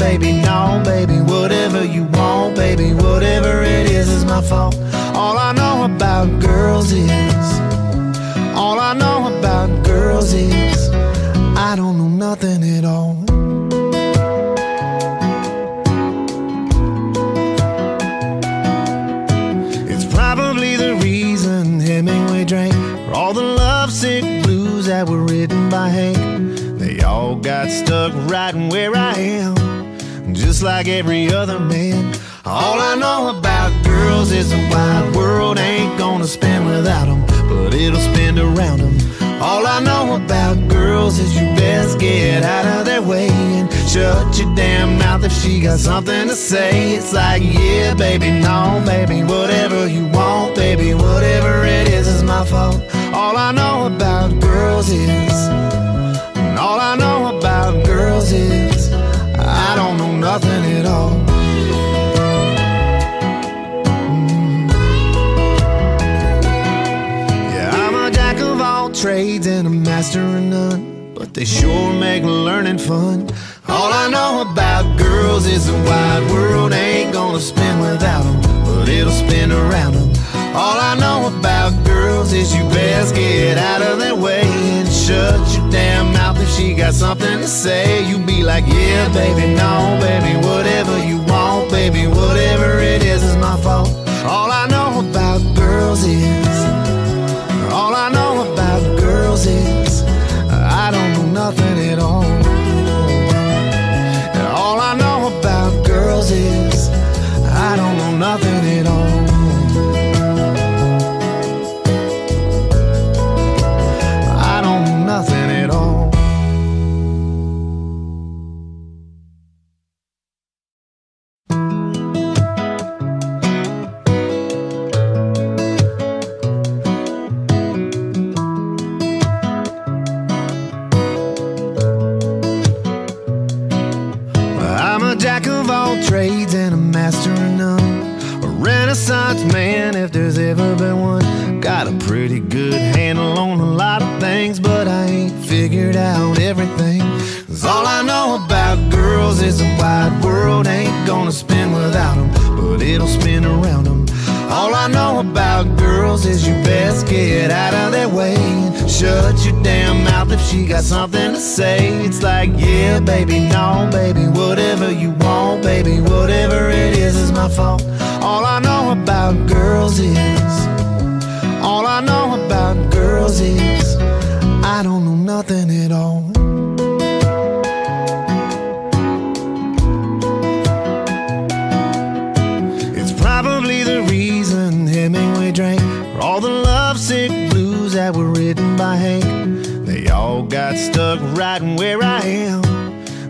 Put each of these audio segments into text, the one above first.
baby, get out of their way and shut your damn mouth if she got something to say. It's like, yeah, baby, no, baby, whatever you want, baby, whatever it is is my fault. All I know about girls is, all I know about girls is, I don't know nothing at all. They sure make learning fun. All I know about girls is the wide world ain't gonna spin without them, but it'll spin around them. All I know about girls is you best get out of their way and shut your damn mouth if she got something to say. You be like, yeah, baby, no, baby, whatever you want, baby, whatever it is is my fault. Nothing at all. Baby, no, baby, whatever you want, baby, whatever it is is my fault. All I know about girls is, all I know about girls is, I don't know nothing at all. It's probably the reason Hemingway drank for all the lovesick blues that were written by Hank. They all got stuck right where I am,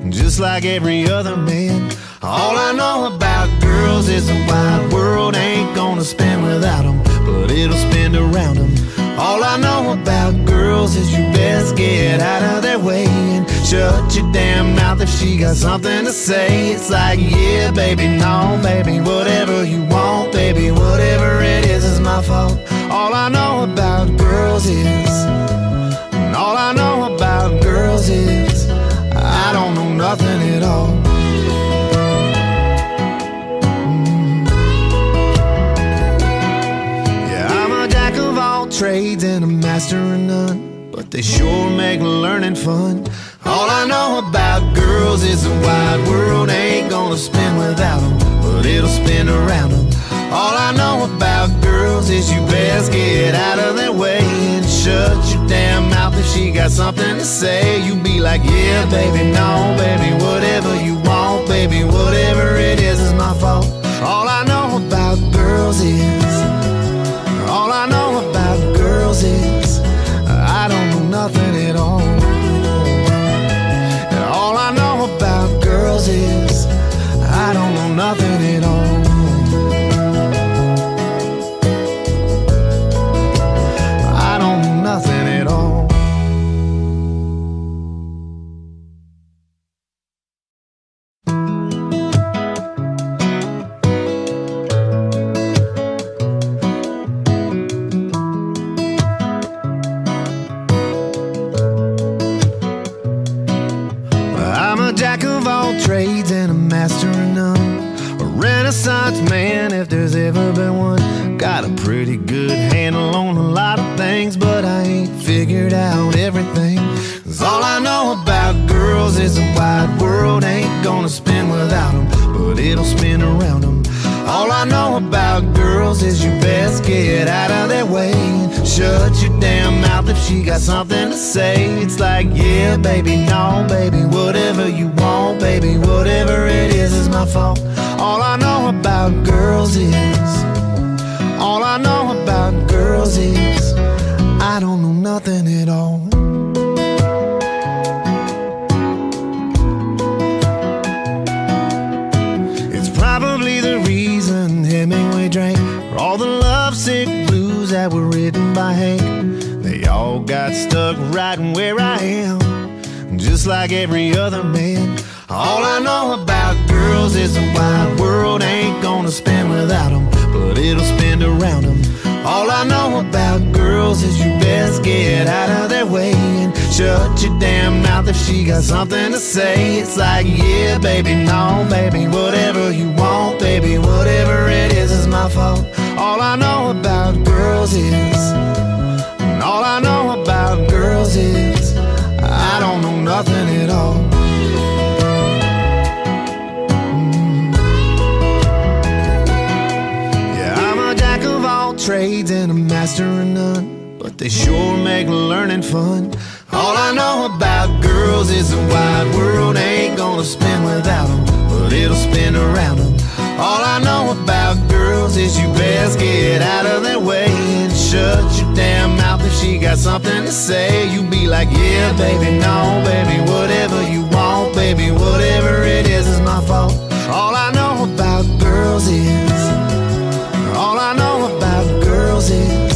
just like every other man. All I know about girls is the wide world ain't gonna spin without them, but it'll spin around them. All I know about girls is you best get out of their way and shut your damn mouth if she got something to say. It's like, yeah, baby, no, baby, whatever you want, baby, whatever it is is my fault. All I know about girls is, and all I know about girls is, I don't know nothing at all. Mm. Yeah, I'm a jack of all trades and a master of none, but they sure make learning fun. All I know about girls is the wide world ain't gonna spin without them, but it'll spin around them. All I know about girls is you best get out of their way and shut your damn mouth if she got something to say. You be like, yeah, baby, no, baby, whatever you want, baby, whatever it is is my fault. All I know about girls is, all I know about girls is, I don't know nothing at all. All I know about girls is, I don't know nothing at all. Everything. Cause all I know about girls is a wide world ain't gonna spin without them, but it'll spin around them. All I know about girls is you best get out of their way shut your damn mouth if she got something to say. It's like, yeah, baby, no, baby, whatever you want, baby, whatever it is is my fault. All I know about girls is, all I know about girls is, I don't know nothing at all. By Hank. They all got stuck right where I am, just like every other man. All I know about girls is the wide world ain't gonna spin without them, but it'll spin around them. All I know about girls is you best get out of their way and shut your damn mouth if she got something to say. It's like, yeah, baby, no, baby, whatever you want, baby, whatever it is is my fault. All I know about girls is, and all I know about girls is, I don't know nothing at all. Trades and a master of none, but they sure make learning fun. All I know about girls is the wide world ain't gonna spin without them, but it'll spin around them. All I know about girls is you best get out of their way and shut your damn mouth if she got something to say. You be like, yeah, baby, no, baby, whatever you want, baby, whatever it is is my fault. All I know about girls is, girls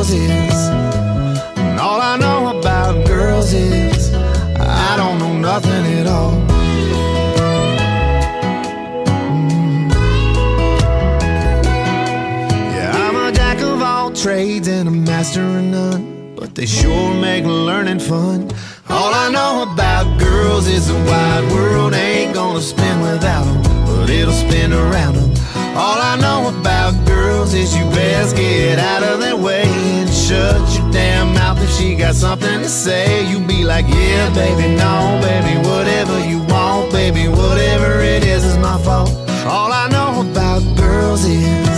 girls is, and all I know about girls is, I don't know nothing at all. Mm. Yeah, I'm a jack of all trades and a master of none, but they sure make learning fun. All I know about girls is the wide world ain't gonna spin without them, but it'll spin around them. All I know about girls is you best get out of their way and shut your damn mouth if she got something to say. You be like, yeah, baby, no, baby, whatever you want, baby, whatever it is is my fault. All I know about girls is,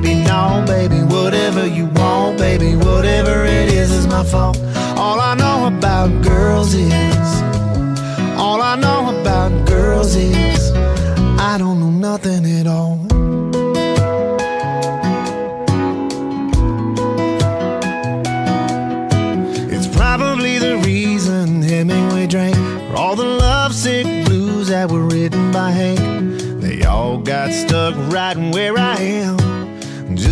baby, no, baby, whatever you want, baby, whatever it is is my fault. All I know about girls is, all I know about girls is, I don't know nothing at all. It's probably the reason Hemingway drank for all the lovesick blues that were written by Hank. They all got stuck right where I am,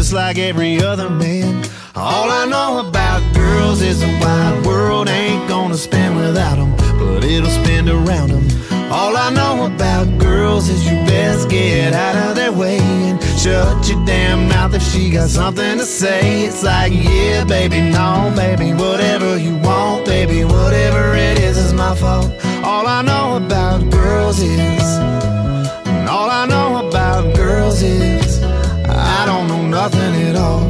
just like every other man. All I know about girls is the wide world ain't gonna spin without them, but it'll spin around them. All I know about girls is you best get out of their way and shut your damn mouth if she got something to say. It's like, yeah, baby, no, baby, whatever you want, baby, whatever it is is my fault. All I know about girls is, all I know about girls is, I don't know nothing at all.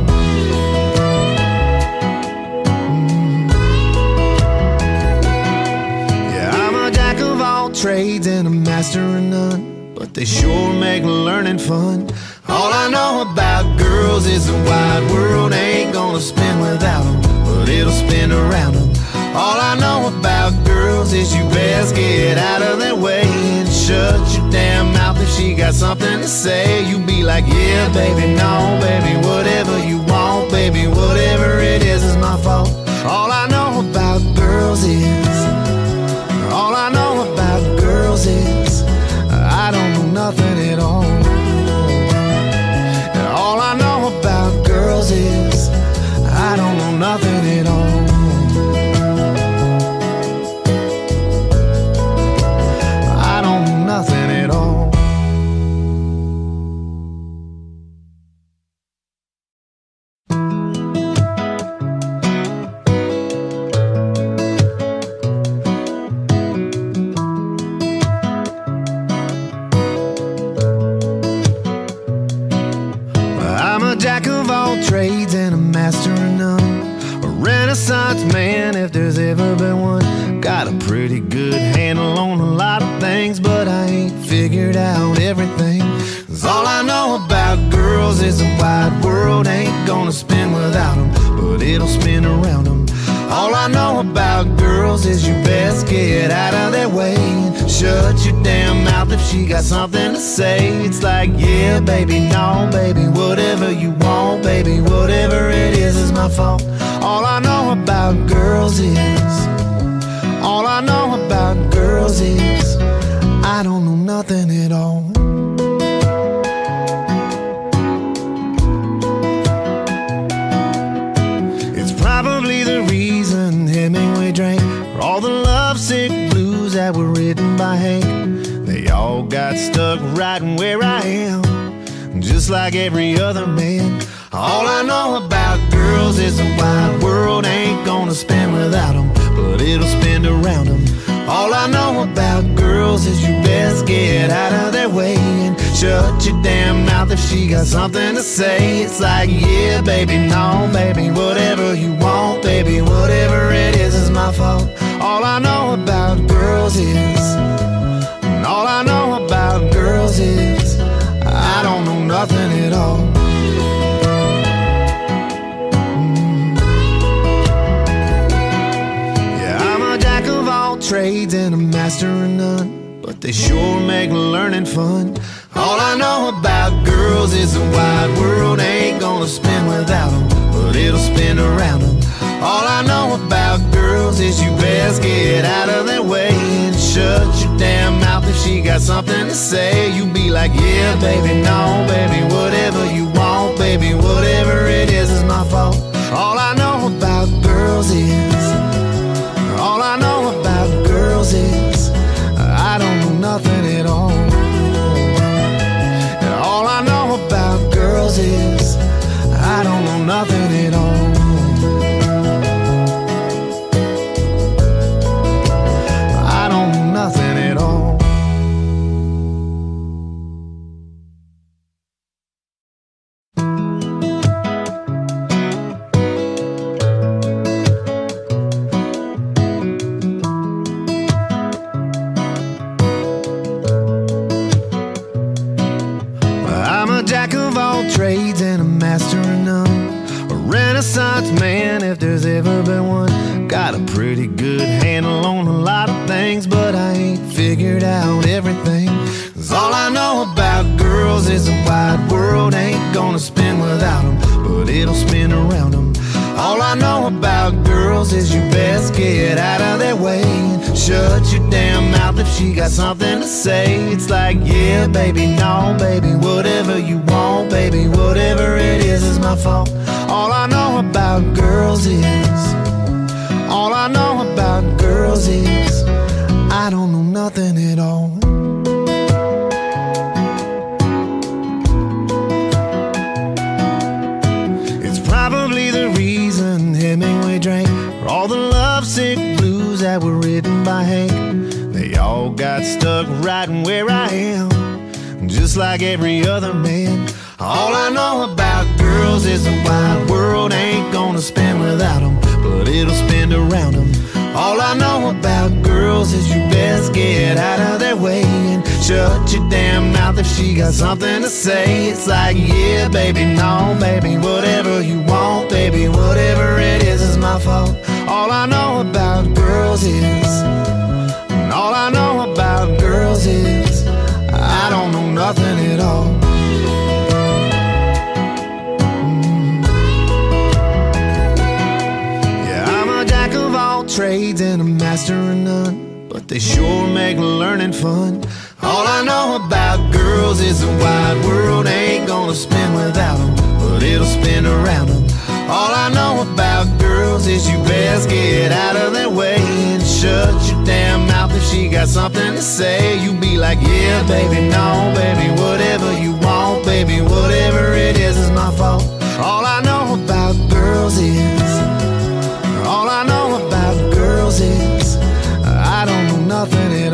Mm. Yeah, I'm a jack of all trades and a master of none, but they sure make learning fun. All I know about girls is the wide world ain't gonna spin without them, but it'll spin around them. All I know about girls is you best get out of their way and shut your damn mouth if she got something to say. You be like, yeah, baby, no, baby, whatever you want, baby, whatever it is is my fault. All I know about girls is, like, yeah, baby, no, baby, whatever you want, baby, whatever it is is my fault. All I know about girls is, just like every other man. All I know about girls is the wide world ain't gonna spin without them, but it'll spin around them. All I know about girls is you best get out of their way and shut your damn mouth if she got something to say. It's like, yeah, baby, no, baby, whatever you want, baby, whatever it is is my fault. All I know about girls is, and all I know about girls is, I don't know nothing at all. Mm. Yeah, I'm a jack of all trades and a master of none, but they sure make learning fun. All I know about girls is the wide world ain't gonna spin without them, but it'll spin around them. Got something to say. You be like, yeah, baby, no, baby, whatever you want, baby, whatever it is is my fault. Girls is the wide world ain't gonna spin without them, but it'll spin around them. All I know about girls is you best get out of their way and shut your damn mouth if she got something to say. It's like, yeah, baby, no, baby, whatever you want, baby, whatever it is is my fault. All I know about girls is, all I know about girls is, I don't know nothing at all. Trades and a master of none. But they sure make learning fun. All I know about girls is the wide world ain't gonna spin without them, but it'll spin around them. All I know about girls is you best get out of their way and shut your damn mouth if she got something to say. You be like, yeah, baby, no, baby, whatever you want, baby, whatever it is is my fault. All I know about girls is. Nothing at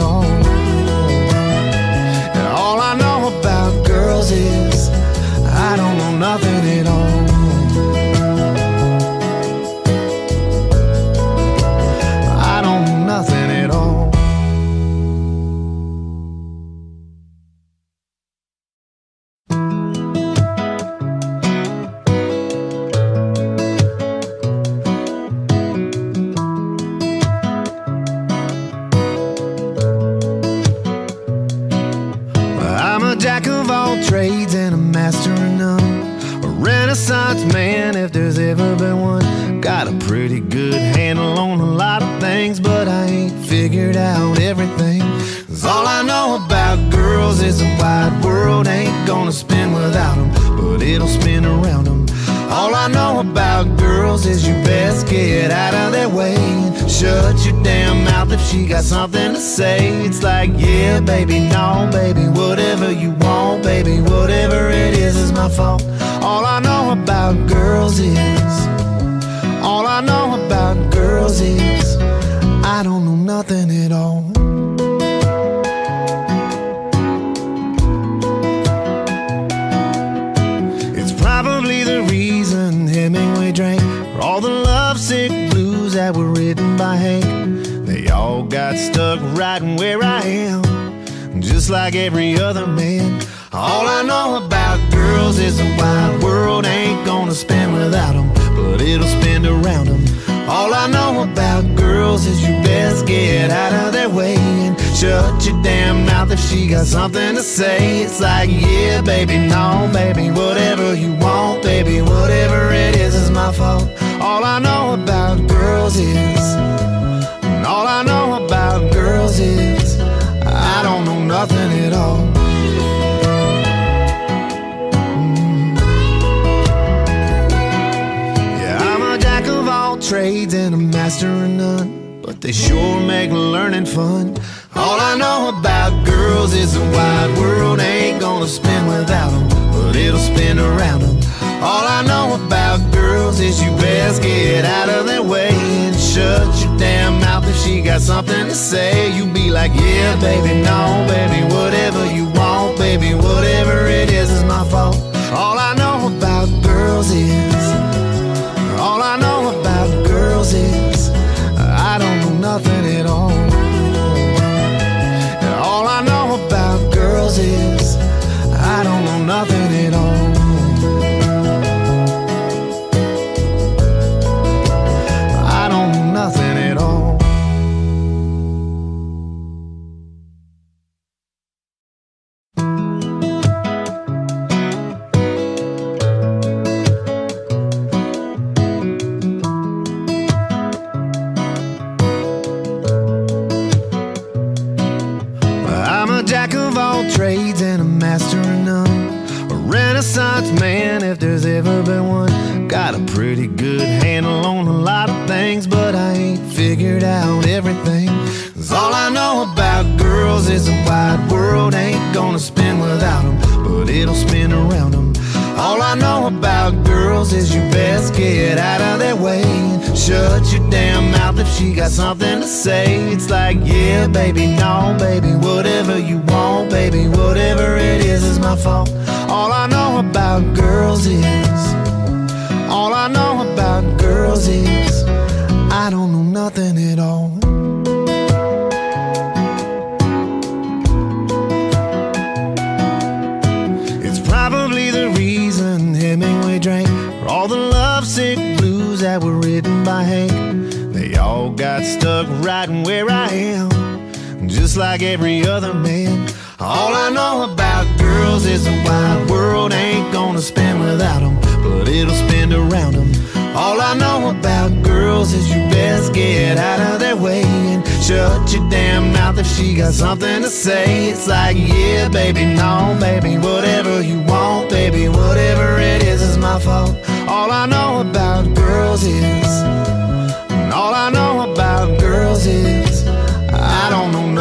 gonna without them, but it'll spin around them. All I know about girls is you best get out of their way shut your damn mouth if she got something to say. It's like, yeah, baby, no, baby, whatever you want, baby, whatever it is is my fault. All I know about girls is, all I know about girls is, I don't know nothing at all. Got stuck right where I am, just like every other man. All I know about girls is the wide world ain't gonna spin without them, but it'll spin around them. All I know about girls is you best get out of their way and shut your damn mouth if she got something to say. It's like, yeah, baby, no, baby, whatever you want, baby, whatever it is is my fault. All I know about girls is, all I know about girls is, I don't know nothing at all. Mm. Yeah, I'm a jack of all trades and a master of none. But they sure make learning fun. All I know about girls is the wide world ain't gonna spin without them, but it'll spin around them. All I know about girls is you best get out of their way and shut your damn mouth if she got something to say. You be like, yeah, baby, no, baby, whatever you want, baby, whatever it is is my fault. All I know about girls is, all I know about girls is, I don't know nothing at all. All I know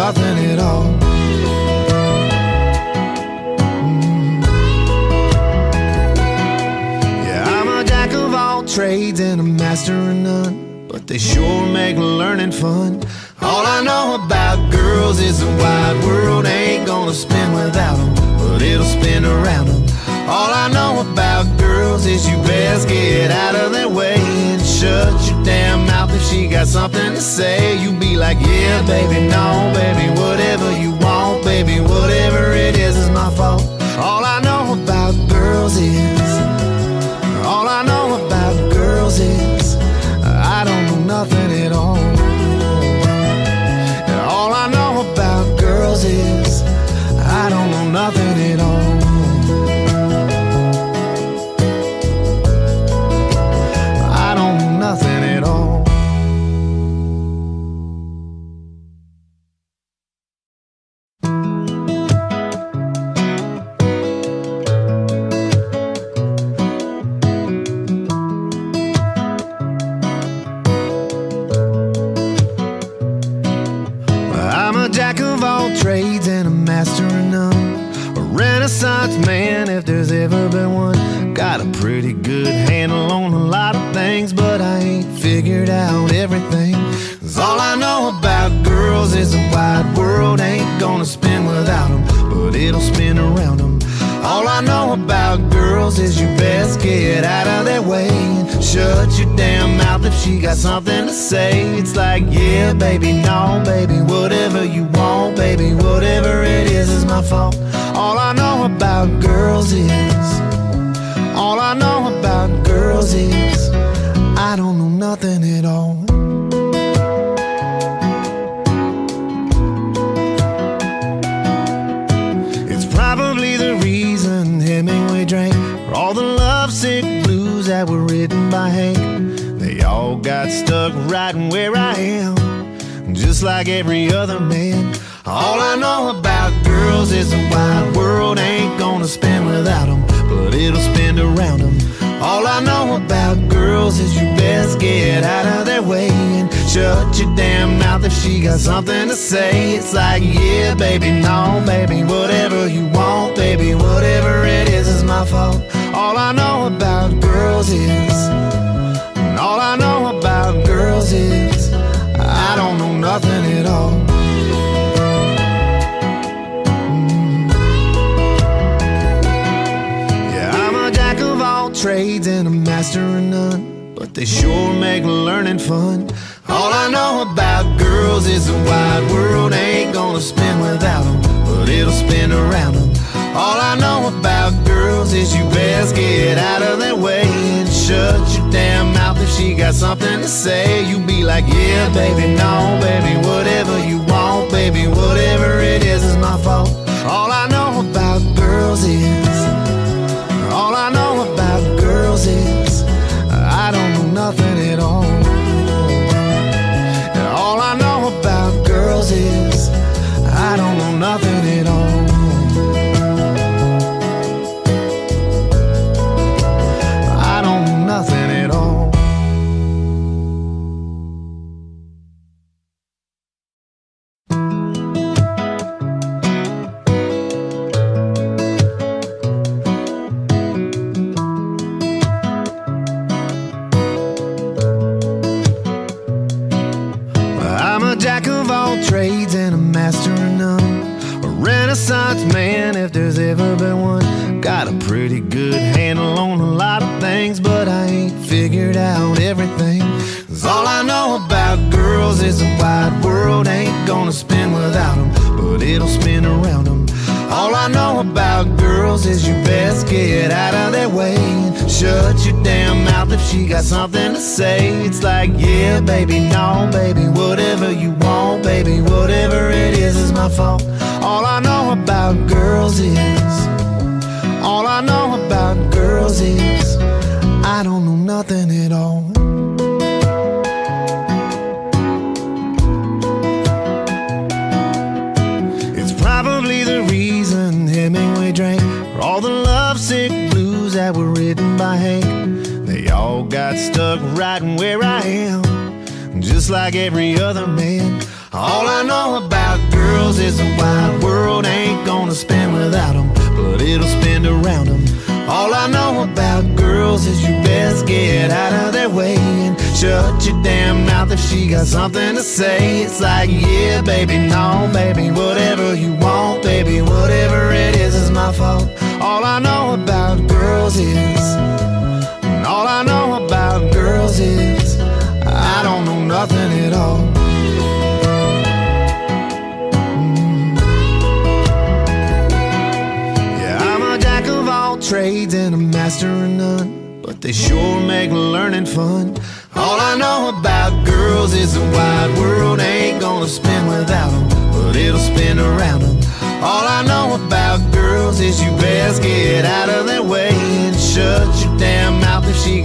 nothing at all. Mm. Yeah, I'm a jack of all trades and a master of none, but they sure make learning fun. All I know about girls is the wide world ain't gonna spin without them, but it'll spin around them. All I know about girls is you best get out of their way and shut your damn mouth if she got something to say. You be like, yeah, baby, no, baby, whatever you want, baby, whatever it is is my fault. All I know about girls is, all I know about girls is, I don't know nothing at all. All I know about girls is, I don't know nothing at all. Baby, no, baby, whatever you want, baby, whatever it is is my fault. All I know about girls is, all I know about girls is, I don't know nothing at all. It's probably the reason Hemingway drank for all the lovesick blues that were written by Hank. They all got stuck right where I am, just like every other man. All I know about girls is the wide world ain't gonna spin without them, but it'll spin around them. All I know about girls is you best get out of their way and shut your damn mouth if she got something to say. It's like, yeah, baby, no, baby, whatever you want, baby, whatever it is is my fault. All I know about girls is, and all I know about girls is, I don't know nothing at all. Mm. Yeah, I'm a jack of all trades and a master of none, but they sure make learning fun. All I know about girls is the wide world ain't gonna spin without them, but it'll spin around them. All I know about is you best get out of their way and shut your damn mouth if she got something to say. You be like, yeah, baby, no, baby, whatever you want, baby, whatever it is is my fault. All I know about girls is, all I know about girls is, I don't know nothing at all. And all I know about girls is, I don't know nothing at all. jack of all trades and a master of none. A renaissance man, if there's ever been one. Got a pretty good handle on a lot of things, but I ain't figured out everything. Cause all I know about girls is a wide world ain't gonna spin without them, but it'll spin around them. All I know about girls is you best get out of their way shut your damn mouth if she got something to say. It's like, yeah, baby, no, baby, whatever you want, baby, whatever it is is my fault. All I know about girls is, all I know about girls is, I don't know nothing at all. Stuck right where I am, just like every other man. All I know about girls is the wide world ain't gonna spin without them, but it'll spin around them. All I know about girls is you best get out of their way and shut your damn mouth if she got something to say. It's like, yeah, baby, no, baby, whatever you want, baby, whatever it is is my fault. All I know about girls is, is, I don't know nothing at all. Mm. Yeah, I'm a jack of all trades and a master of none. But they sure make learning fun. All I know about girls is the wide world ain't gonna spin without them, but it'll spin around them. All I know about girls is you best get out of their way and shut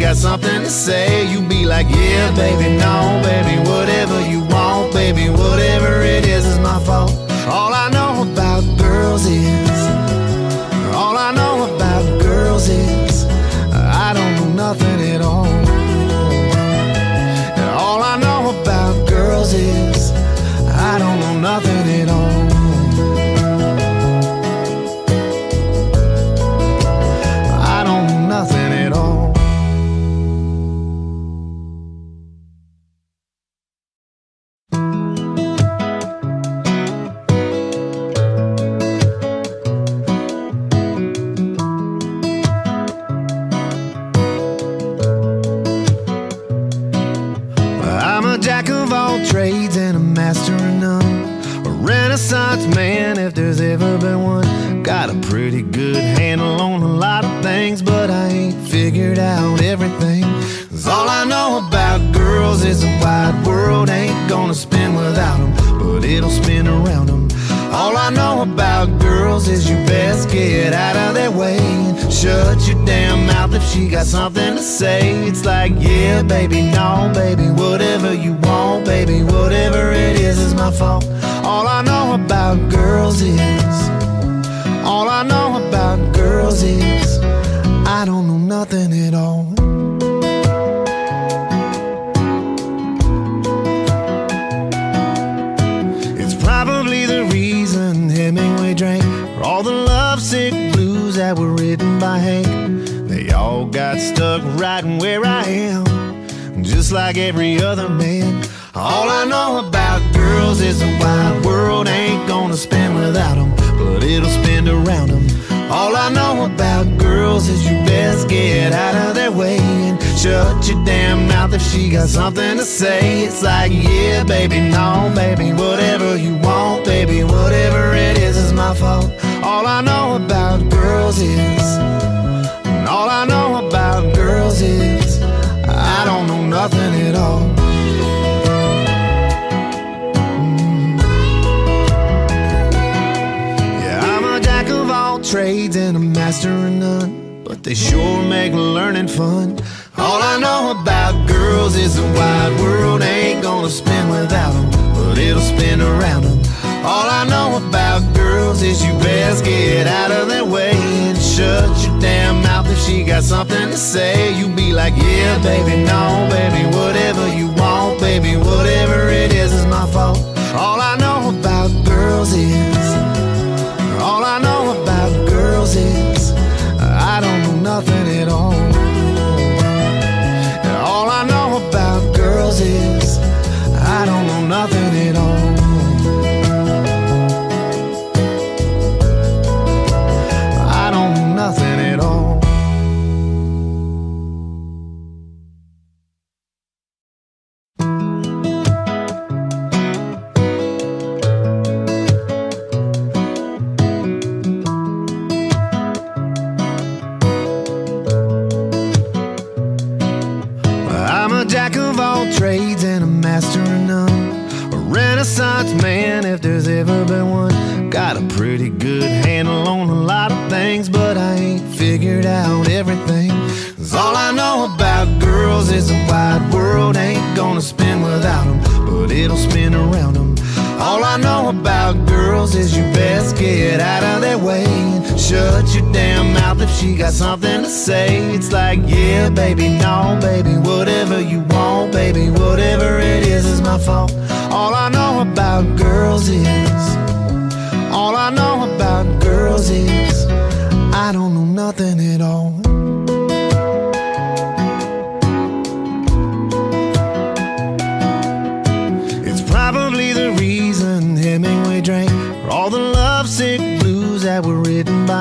got something to say. You be like, yeah, baby, no, baby, whatever you want, baby, whatever it is is my fault. All I know about girls is. All I know about girls is I don't know nothing at all. Girls is you best get out of their way and shut your damn mouth if she got something to say. It's like, yeah, baby, no, baby, whatever you want, baby, whatever it is is my fault. All I know about girls is, all I know about girls is, I don't know nothing at all. Mm. Yeah, I'm a jack of all trades and a master of none. They sure make learning fun. All I know about girls is the wide world ain't gonna spin without them, but it'll spin around them. All I know about girls is you best get out of their way and shut your damn mouth if she got something to say. You be like, yeah, baby, no, baby, whatever you want, baby, whatever it is is my fault. All I know about girls is, nothing at all. And all I know about girls is, I don't know nothing at all. Shut your damn mouth if she got something to say. It's like, yeah, baby, no, baby, whatever you want, baby, whatever it is is my fault. All I know about girls is, all I know about girls is, I don't know nothing at all.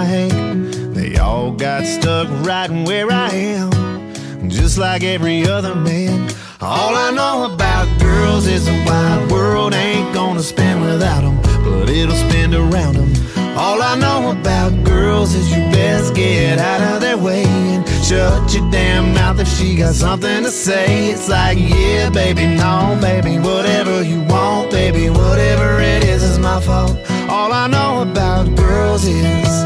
Hank. They all got stuck right where I am, just like every other man. All I know about girls is a wide world ain't gonna spin without them, but it'll spin around them. All I know about girls is you best get out of their way and shut your damn mouth if she got something to say. It's like, yeah, baby, no, baby, whatever you want, baby, whatever it is is my fault. All I know about girls is,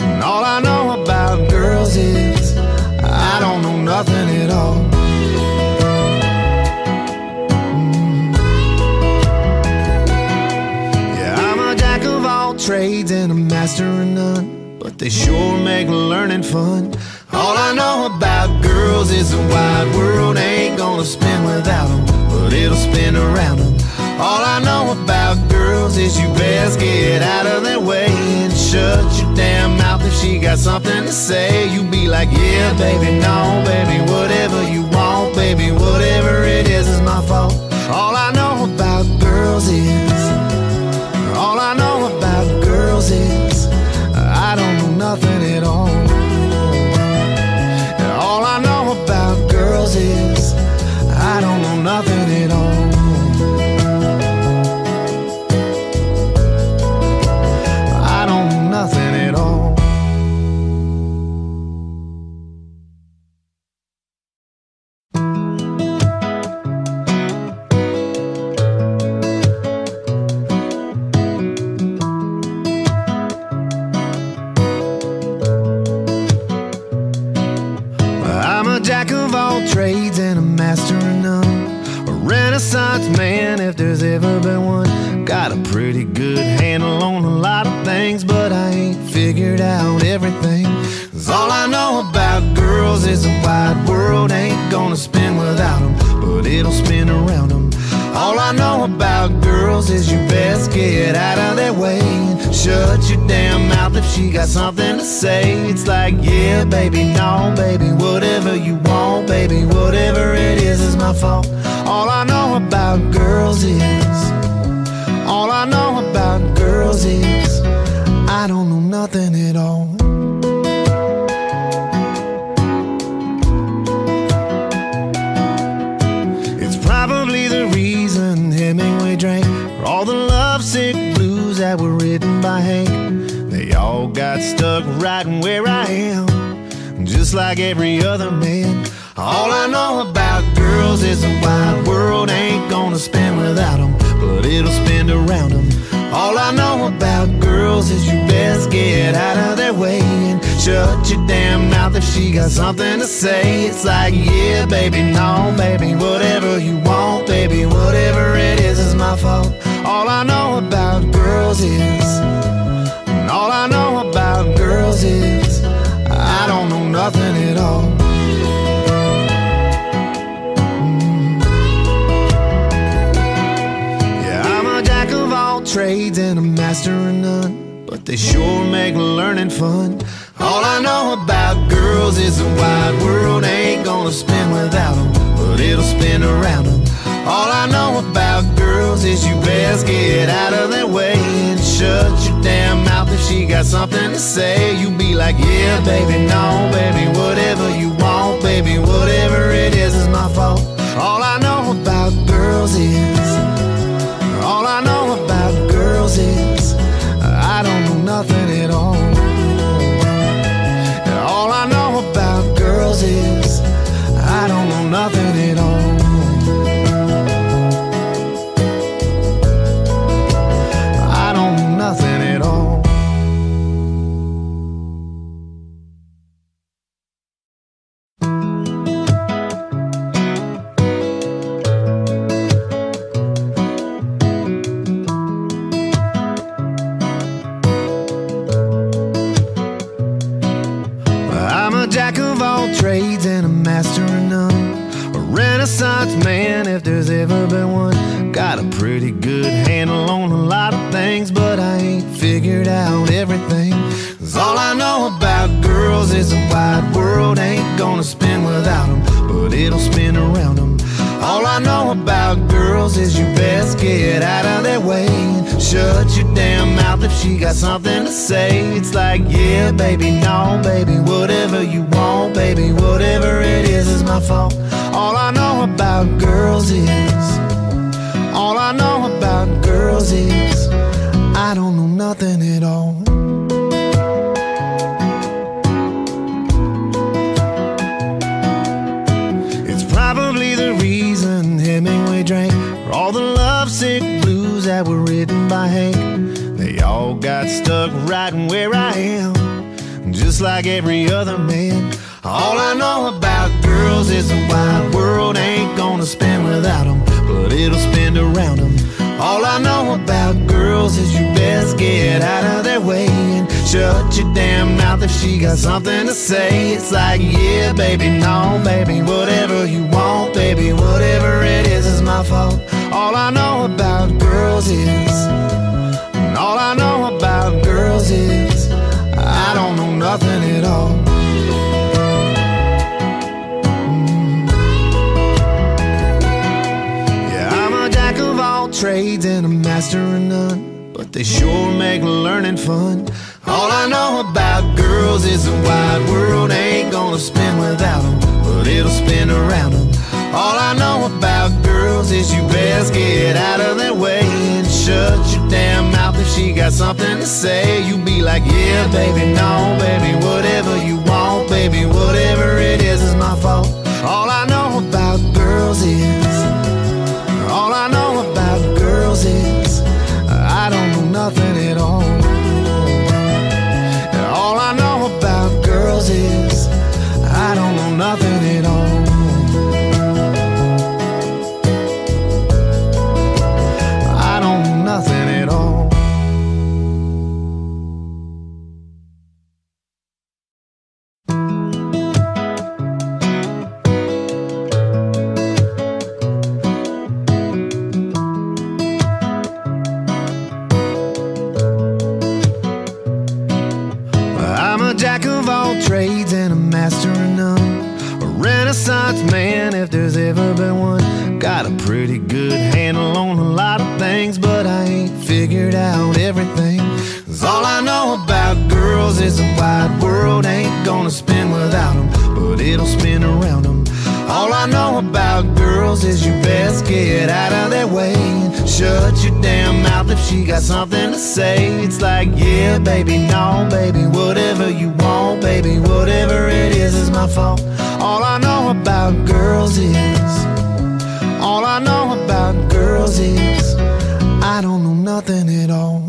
and all I know about girls is, I don't know nothing at all. Mm. Yeah, I'm a jack of all trades and a master of none, but they sure make learning fun. All I know about girls is a wide world ain't gonna spin without them, but it'll spin around them. All I know about girls is you best get out of their way and shut your damn mouth if she got something to say. You be like, yeah, baby, no, baby, whatever you want, baby, whatever it is is my fault. All I know about girls is, all I know about girls is, I don't know nothing at all. All I know about girls is, I don't know nothing at all. Trades and a master of none, but they sure make learning fun. All I know about girls is the wide world ain't gonna spin without them, but it'll spin around them. All I know about girls is you best get out of their way and shut your damn mouth if she got something to say. You be like, yeah, baby, no, baby, whatever you want, baby, whatever it is is my fault. All I know about girls is, is, I don't know nothing at all. And all I know about girls is, I don't know nothing at all. That were written by Hank. They all got stuck right where I am, just like every other man. All I know about girls is the wide world ain't gonna spin without them, but it'll spin around them. All I know about girls is you best get out of their way and shut your damn mouth if she got something to say. It's like, yeah, baby, no, baby, whatever you want, baby, whatever it is is my fault. All I know about girls is, and all I know about girls is, I don't know nothing at all. Mm. Yeah, I'm a jack of all trades and a master of none. But they sure make learning fun. All I know about girls is the wide world ain't gonna spin without them, but it'll spin around them. All I know about girls is you best get out of their way and shut your damn mouth if she got something to say. You be like, yeah, baby, no, baby, whatever you want, baby, whatever it is is my fault. All I know about girls is. All I know about girls is I don't know nothing at all. All I know about girls is I don't know nothing at all. Pretty good handle on a lot of things, but I ain't figured out everything. Cause all I know about girls is the wide world ain't gonna spin without them, but it'll spin around them. All I know about girls is you best get out of their way and shut your damn mouth if she got something to say. It's like, yeah, baby, no, baby, whatever you want, baby, whatever it is is my fault. All I know about girls is, about girls is, I don't know nothing at all.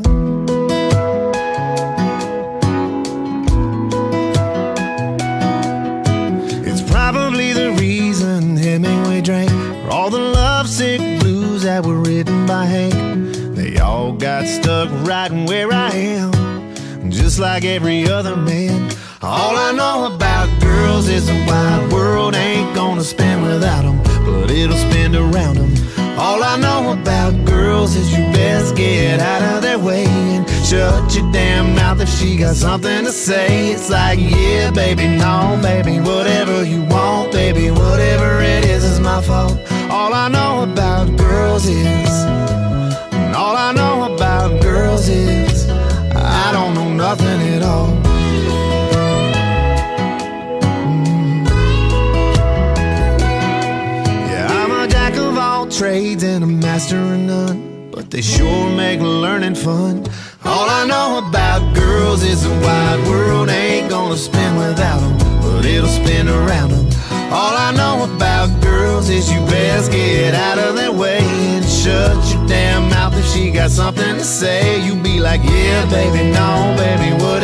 It's probably the reason Hemingway drank for all the lovesick blues that were written by Hank. They all got stuck right where I am, just like every other man. All I know about girls is the wide world ain't gonna spin without them, but it'll spin around them. All I know about girls is you best get out of their way and shut your damn mouth if she got something to say. It's like, yeah, baby, no, baby, whatever you want, baby, whatever it is is my fault. All I know about girls is, and all I know about girls is, I don't know nothing at all. Trades and a master of none. But they sure make learning fun. All I know about girls is the wide world ain't gonna spin without them, but it'll spin around them. All I know about girls is you best get out of their way and shut your damn mouth if she got something to say. You be like, yeah, baby, no, baby, whatever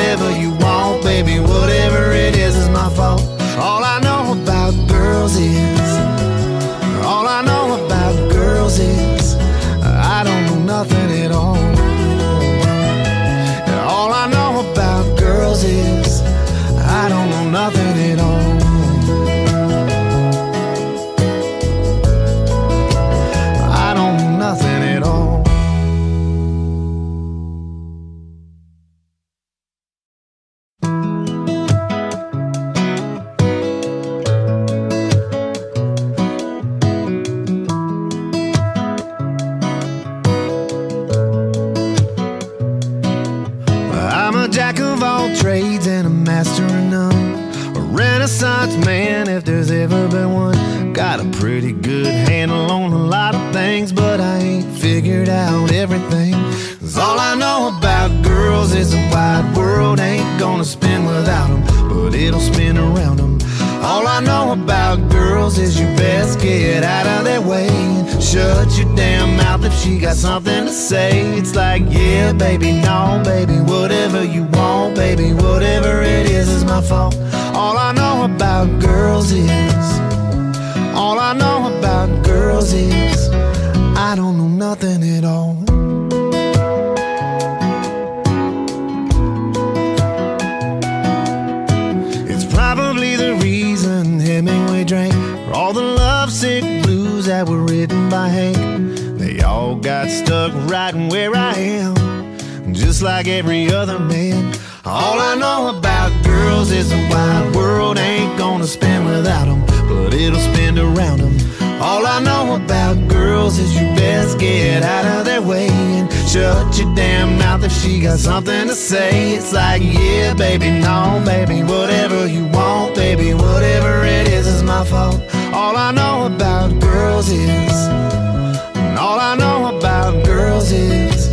damn mouth if she got something to say. It's like, yeah, baby, no, baby, whatever you want, baby, whatever it is is my fault. All I know about girls is, and all I know about girls is,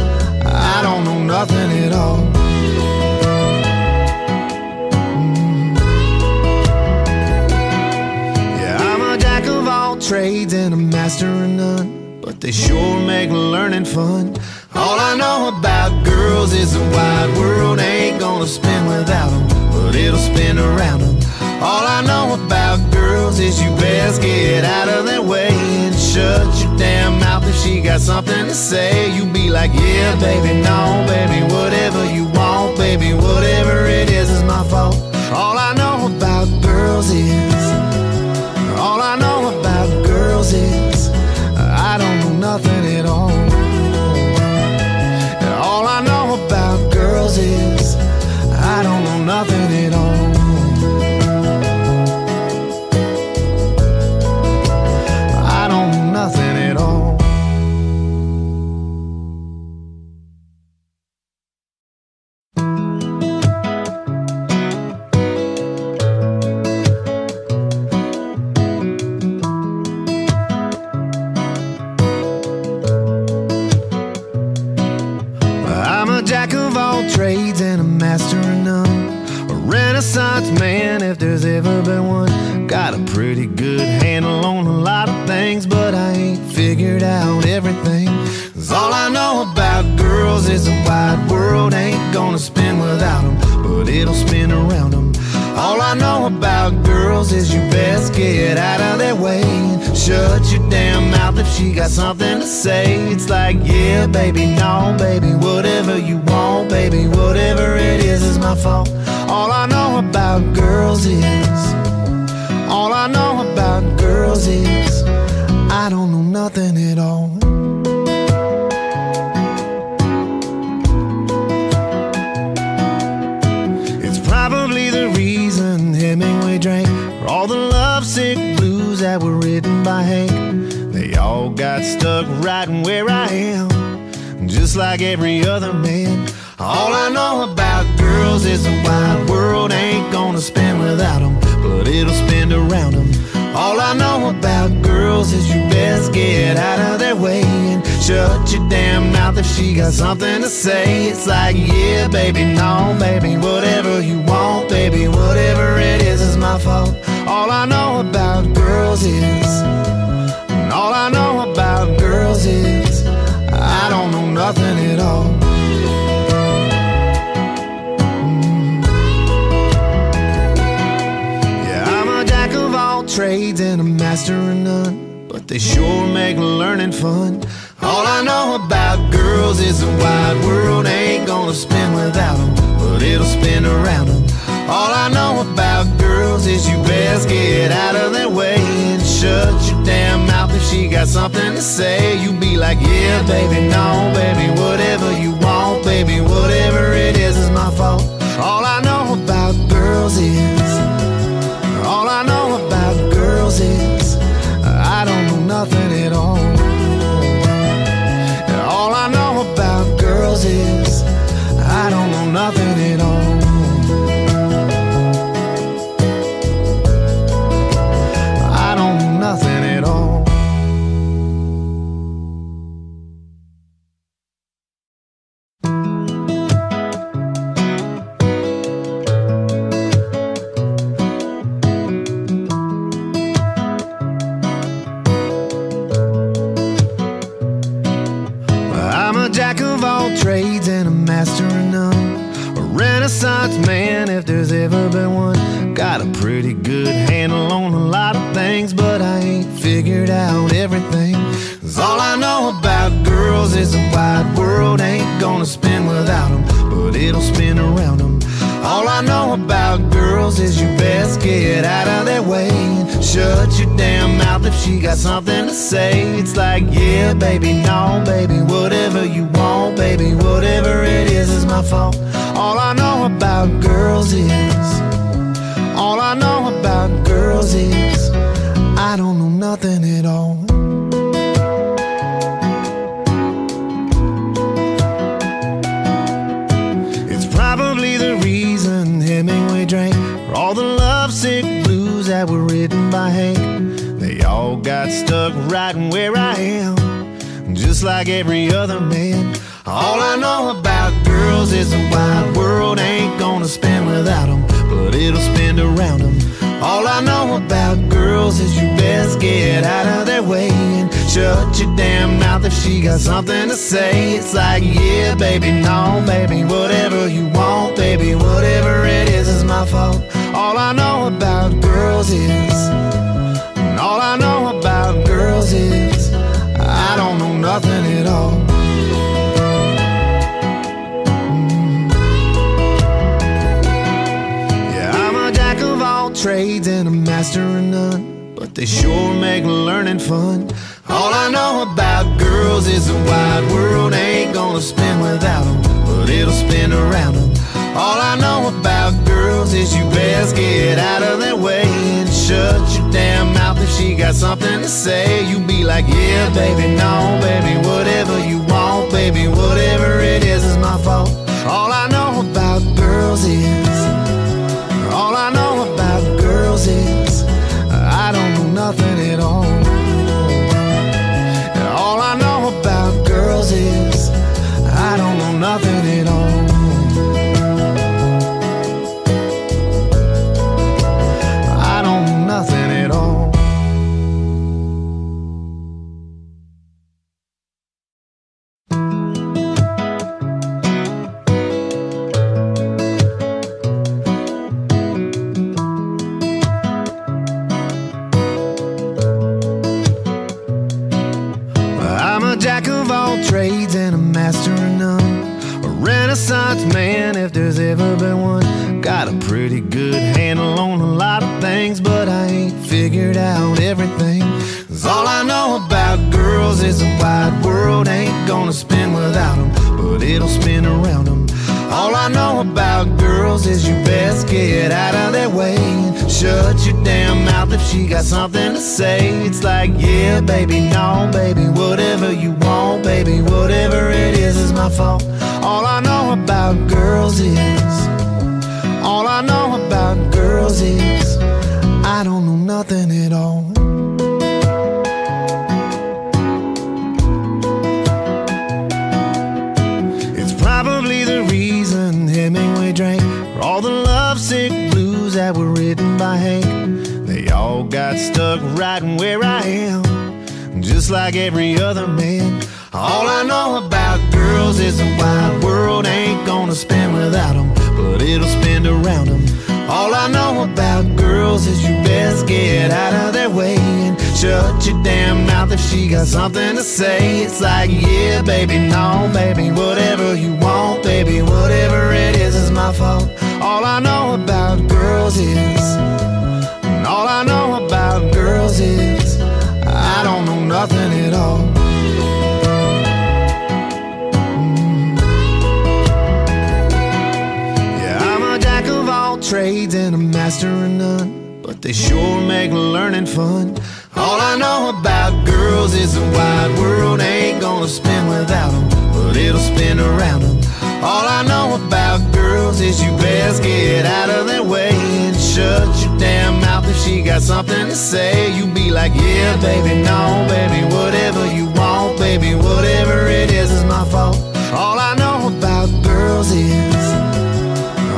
I don't know nothing at all. Mm. Yeah, I'm a jack of all trades and a master of none. But they sure make learning fun. All I know about girls is the wide world ain't gonna spin without them, but it'll spin around them. All I know about girls is you best get out of their way and shut your damn mouth if she got something to say. You be like, yeah, baby, no, baby, whatever you want, baby, whatever it is is my fault. All I know about girls is. All I know about girls is I don't know nothing at all. Nothing she got something to say. It's like, yeah, baby, no, baby, whatever you want, baby, whatever it is is my fault. All I know about girls is, all I know about girls is, I don't know nothing at all. It's probably the reason Hemingway drank for all the lovesick blues that were written by Hank. All got stuck right where I am, just like every other man. All I know about girls is the wide world ain't gonna spin without them, but it'll spin around them. All I know about girls is you best get out of their way and shut your damn mouth if she got something to say. It's like, yeah, baby, no, baby, whatever you want, baby, whatever it is is my fault. All I know about girls is, I know about girls is, I don't know nothing at all. Mm-hmm. Yeah, I'm a jack of all trades and a master of none. But they sure make learning fun. All I know about girls is the wide world ain't gonna spin without them, but it'll spin around them. All I know about girls is you best get out of their way shut your damn mouth if she got something to say. You be like, yeah, baby, no, baby, whatever you want, baby, whatever it is is my fault. All I know about girls is, all I know about girls is, I don't know nothing at all. All I know about girls is, I don't know nothing at all. Master of none, but they sure make learning fun. All I know about girls is the wide world ain't gonna spin without them, but it'll spin around them. All I know about girls is you best get out of their way and shut your damn mouth if she got something to say. You be like, yeah, baby, no, baby, whatever you want, baby, whatever it is is my fault. All I know about girls is, nothing damn mouth if she got something to say. It's like, yeah, baby, no, baby, whatever you want, baby, whatever it is is my fault. All I know about girls is, all I know about girls is, I don't know nothing at all. It's probably the reason Hemingway drank for all the lovesick blues that were written by Hank. All got stuck right where I am, just like every other man. All I know about girls is the wide world ain't gonna spin without them, but it'll spin around them. All I know about girls is you best get out of their way and shut your damn mouth if she got something to say. It's like, yeah, baby, no, baby, whatever you want, baby, whatever it is is my fault. All I know about girls is, I know about girls is, I don't know nothing at all. Mm. Yeah, I'm a jack of all trades and a master of none, but they sure make learning fun. All I know about girls is the wide world ain't gonna spin without them, but it'll spin around them. All I know about girls is you best get out of their way shut your damn mouth if she got something to say. You be like, yeah, baby, no, baby, whatever you want, baby, whatever it is is my fault. All I know about girls is,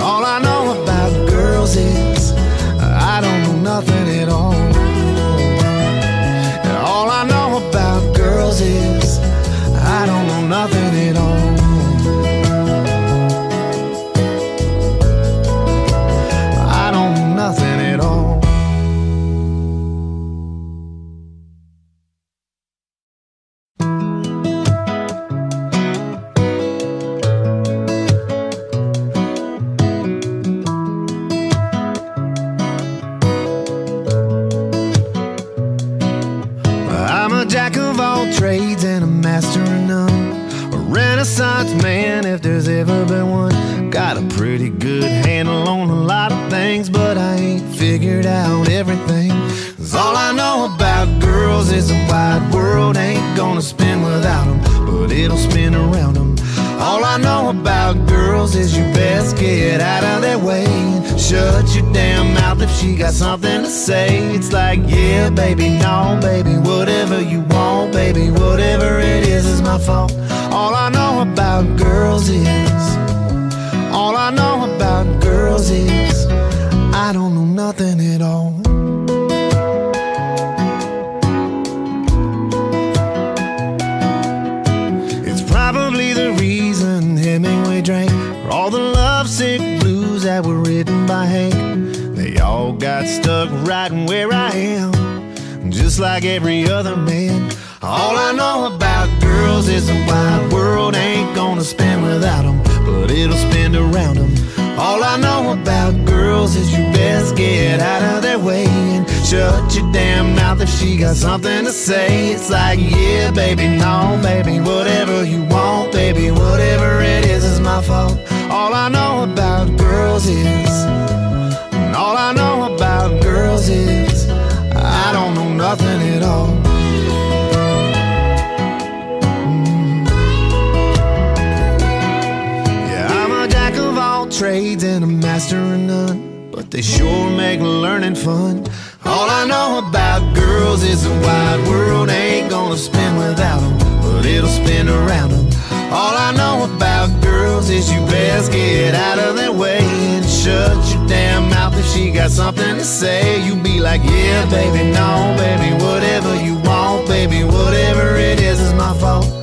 all I know about girls is, I don't know nothing at all. All I know about girls is, I don't know nothing at all. Things, but I ain't figured out everything. Cause all I know about girls is a wide world ain't gonna spin without them, but it'll spin around them. All I know about girls is you best get out of their way shut your damn mouth if she got something to say. It's like, yeah, baby, no, baby, whatever you want, baby, whatever it is is my fault. All I know about girls is, about I don't know nothing at all. It's probably the reason Hemingway drank for all the lovesick blues that were written by Hank. They all got stuck right where I am, just like every other man. All I know about girls is the wide world ain't gonna spin without them, but it'll spin around them. All I know about girls is you best get out of their way and shut your damn mouth if she got something to say. It's like, yeah, baby, no, baby, whatever you want, baby, whatever it is is my fault. All I know about girls is, all I know about girls is, I don't know nothing at all. Trades and a master of none. But they sure make learning fun. All I know about girls is the wide world ain't gonna spin without them, but it'll spin around them. All I know about girls is you best get out of their way and shut your damn mouth if she got something to say. You be like, yeah, baby, no, baby, whatever you want, baby, whatever it is is my fault.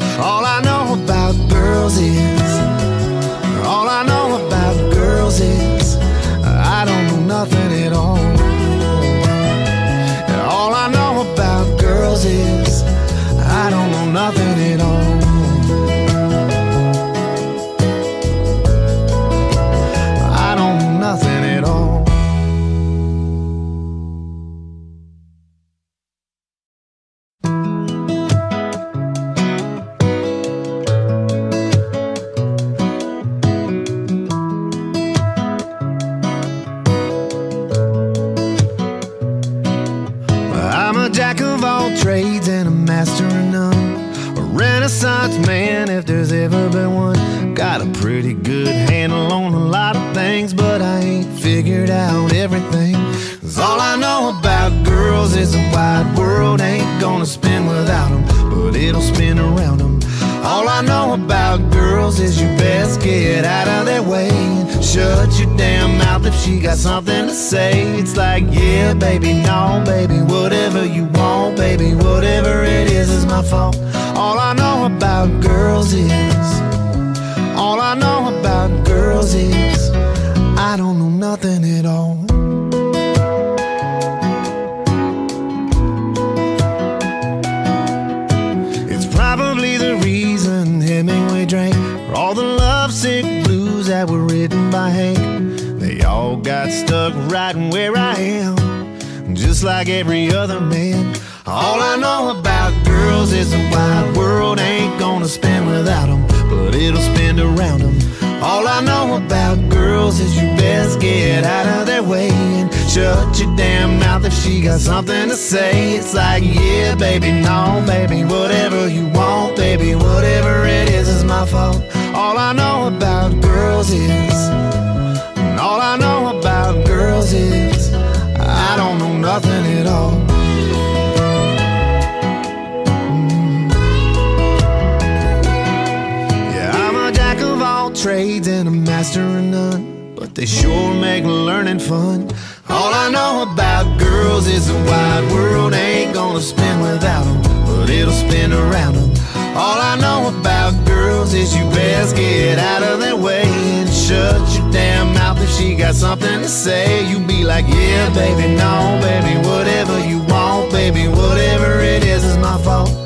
They sure make learning fun. All I know about girls is the wide world ain't gonna spin without them, but it'll spin around them. All I know about girls is you best get out of their way and shut your damn mouth if she got something to say. You be like, yeah, baby, no, baby, whatever you want, baby, whatever it is is my fault.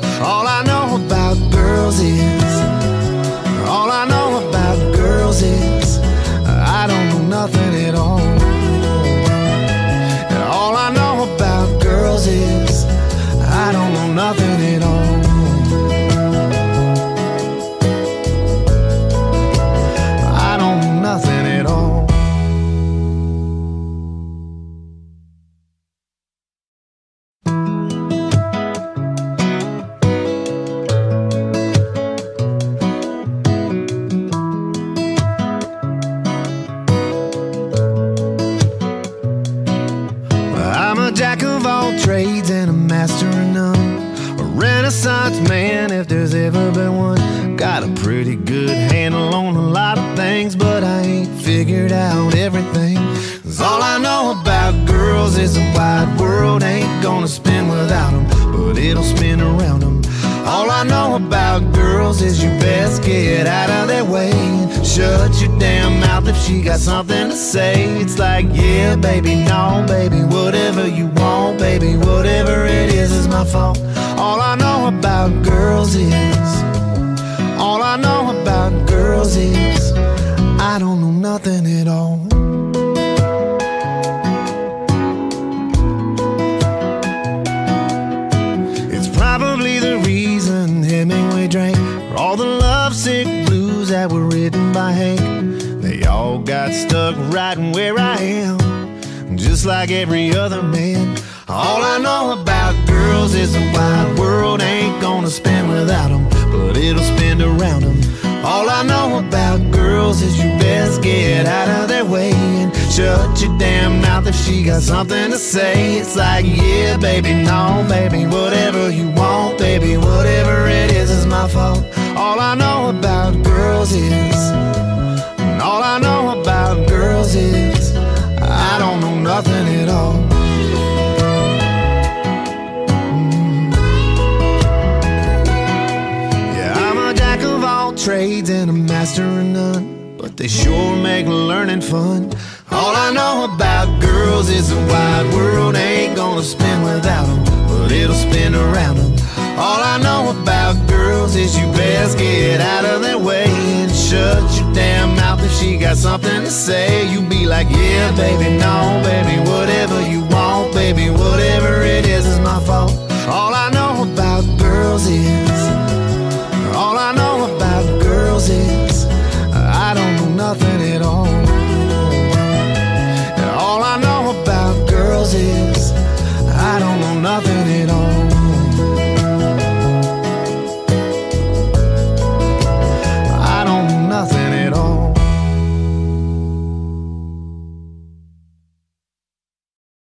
My fault. All I know about girls is, all I know about girls is, I don't know nothing at all. It's probably the reason Hemingway drank for all the lovesick blues that were written by Hank. They all got stuck right where I am, just like every other man. All I know about girls is wide world ain't gonna spin without them, but it'll spin around them. All I know about girls is you best get out of their way and shut your damn mouth if she got something to say. It's like, yeah, baby, no, baby, whatever you want, baby, whatever it is is my fault. All I know about girls is, and all I know about girls is, I don't know nothing at all. trades and a master of none, but they sure make learning fun. All I know about girls is the wide world ain't gonna spin without them, but it'll spin around them. All I know about girls is you best get out of their way and shut your damn mouth if she got something to say. You be like, yeah, baby, no, baby, whatever you want, baby, whatever it is is my fault. All I know about girls is